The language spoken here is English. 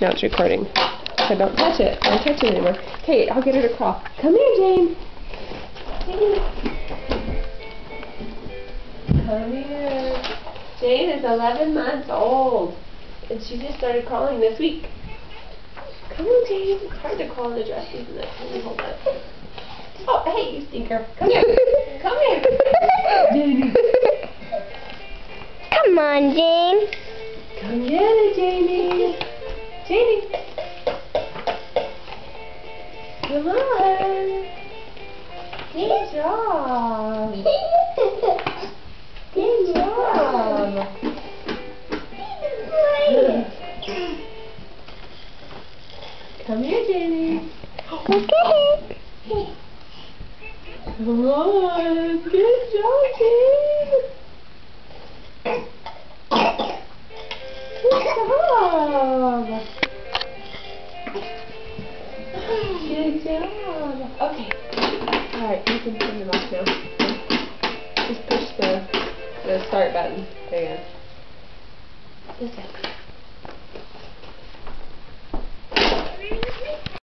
Now it's recording. So don't touch it. Don't touch it anymore. Okay, I'll get her to crawl. Come here, Jane. Jane. Come here. Jane is 11 months old. And she just started crawling this week. Come on, Jane. It's hard to crawl in a dress, isn't it? Let me hold that. Oh, hey, you stinker. Come here. Come here. Come on, Jane. Come get it, Jamie. Jamie. Come on. Good job. Good job. Come here, Jamie. Okay. Come on. Good job, Jamie. Good job. Good job. Okay. Alright, you can turn them off now. Just push the, the start button. There you go. This.